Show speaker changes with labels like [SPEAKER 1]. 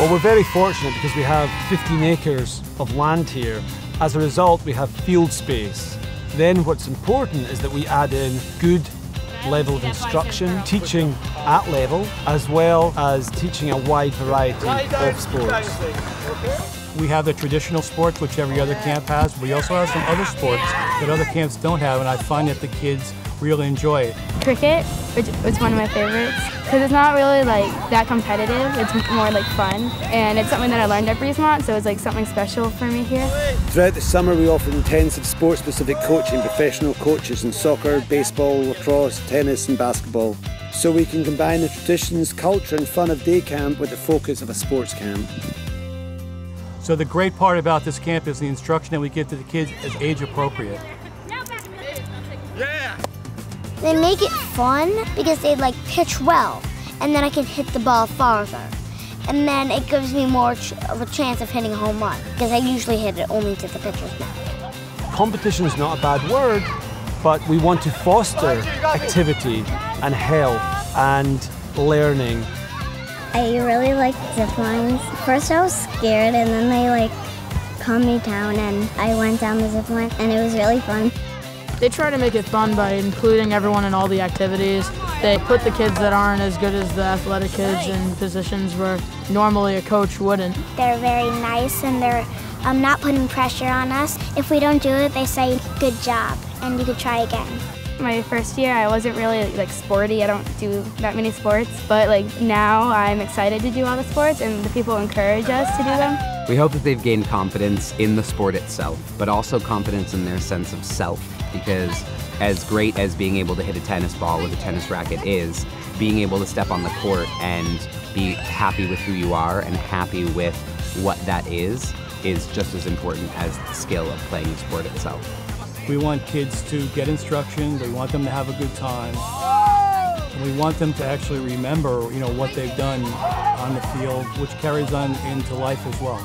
[SPEAKER 1] Well, we're very fortunate because we have 15 acres of land here. As a result, we have field space. Then what's important is that we add in good level of instruction, teaching at level, as well as teaching a wide variety of sports.
[SPEAKER 2] We have the traditional sports, which every other camp has. We also have some other sports that other camps don't have, and I find that the kids really enjoy it.
[SPEAKER 3] Cricket, which is one of my favorites, because it's not really like that competitive. It's more like fun, and it's something that I learned at Breezemont, so it's like something special for me here.
[SPEAKER 4] Throughout the summer, we offer intensive sports-specific coaching, professional coaches in soccer, baseball, lacrosse, tennis, and basketball. So we can combine the traditions, culture, and fun of day camp with the focus of a sports camp.
[SPEAKER 2] So the great part about this camp is the instruction that we give to the kids is age appropriate.
[SPEAKER 5] They make it fun because they like pitch well, and then I can hit the ball farther. And then it gives me more ch- of a chance of hitting a home run because I usually hit it only to the pitcher's mound.
[SPEAKER 1] Competition is not a bad word, but we want to foster activity and health and learning.
[SPEAKER 5] I really like zip lines. First I was scared, and then they like calmed me down, and I went down the zip line, and it was really fun.
[SPEAKER 6] They try to make it fun by including everyone in all the activities. They put the kids that aren't as good as the athletic kids in positions where normally a coach wouldn't.
[SPEAKER 5] They're very nice, and they're um, not putting pressure on us. If we don't do it, they say good job, and you could try again.
[SPEAKER 3] My first year, I wasn't really like sporty. I don't do that many sports, but like now, I'm excited to do all the sports, and the people encourage us to do them.
[SPEAKER 7] We hope that they've gained confidence in the sport itself, but also confidence in their sense of self. Because as great as being able to hit a tennis ball with a tennis racket is, being able to step on the court and be happy with who you are and happy with what that is, is just as important as the skill of playing the sport itself.
[SPEAKER 2] We want kids to get instruction. We want them to have a good time. We want them to actually remember, you know, what they've done on the field, which carries on into life as well.